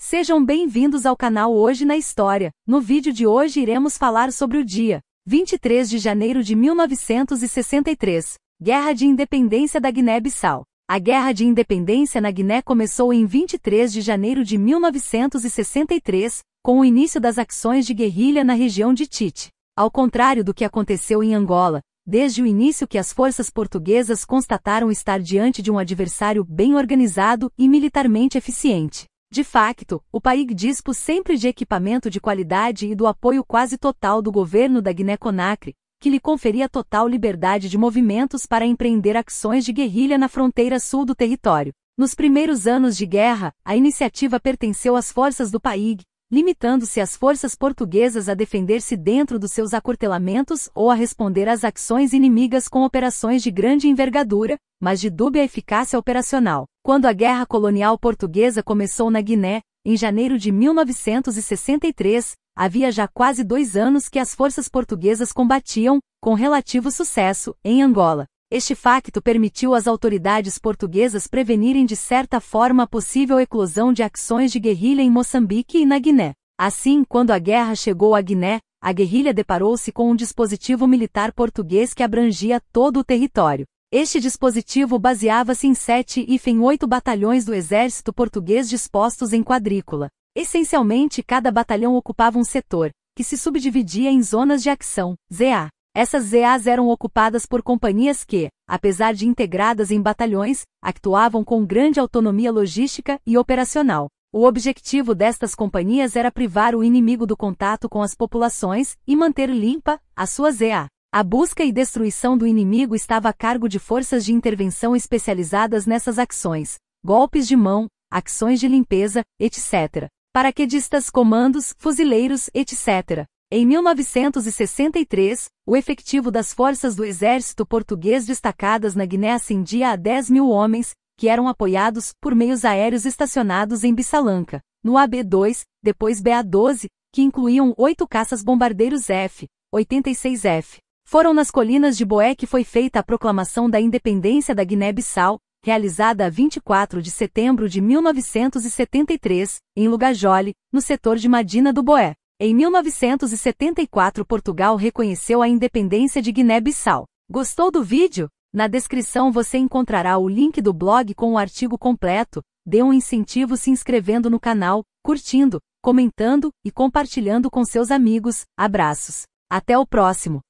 Sejam bem-vindos ao canal Hoje na História. No vídeo de hoje iremos falar sobre o dia 23 de janeiro de 1963, Guerra de Independência da Guiné-Bissau. A Guerra de Independência na Guiné começou em 23 de janeiro de 1963, com o início das ações de guerrilha na região de Tite. Ao contrário do que aconteceu em Angola, desde o início que as forças portuguesas constataram estar diante de um adversário bem organizado e militarmente eficiente. De facto, o país dispôs sempre de equipamento de qualidade e do apoio quase total do governo da Guiné-Conakry, que lhe conferia total liberdade de movimentos para empreender ações de guerrilha na fronteira sul do território. Nos primeiros anos de guerra, a iniciativa pertenceu às forças do PAIG, limitando-se as forças portuguesas a defender-se dentro dos seus acortelamentos ou a responder às ações inimigas com operações de grande envergadura, mas de dúbia eficácia operacional. Quando a Guerra Colonial Portuguesa começou na Guiné, em janeiro de 1963, havia já quase dois anos que as forças portuguesas combatiam, com relativo sucesso, em Angola. Este facto permitiu às autoridades portuguesas prevenirem de certa forma a possível eclosão de ações de guerrilha em Moçambique e na Guiné. Assim, quando a guerra chegou à Guiné, a guerrilha deparou-se com um dispositivo militar português que abrangia todo o território. Este dispositivo baseava-se em sete e em oito batalhões do exército português dispostos em quadrícula. Essencialmente, cada batalhão ocupava um setor, que se subdividia em zonas de ação, ZA. Essas ZAs eram ocupadas por companhias que, apesar de integradas em batalhões, actuavam com grande autonomia logística e operacional. O objetivo destas companhias era privar o inimigo do contato com as populações e manter limpa a sua ZA. A busca e destruição do inimigo estava a cargo de forças de intervenção especializadas nessas ações, golpes de mão, ações de limpeza, etc. Paraquedistas, comandos, fuzileiros, etc. Em 1963, o efetivo das forças do exército português destacadas na Guiné ascendia a 10 mil homens, que eram apoiados por meios aéreos estacionados em Bissalanca, no AB-2, depois BA-12, que incluíam oito caças-bombardeiros F-86F. Foram nas colinas de Boé que foi feita a proclamação da independência da Guiné-Bissau, realizada a 24 de setembro de 1973, em Lugajole, no setor de Madina do Boé. Em 1974 Portugal reconheceu a independência de Guiné-Bissau. Gostou do vídeo? Na descrição você encontrará o link do blog com o artigo completo. Dê um incentivo se inscrevendo no canal, curtindo, comentando e compartilhando com seus amigos. Abraços. Até o próximo.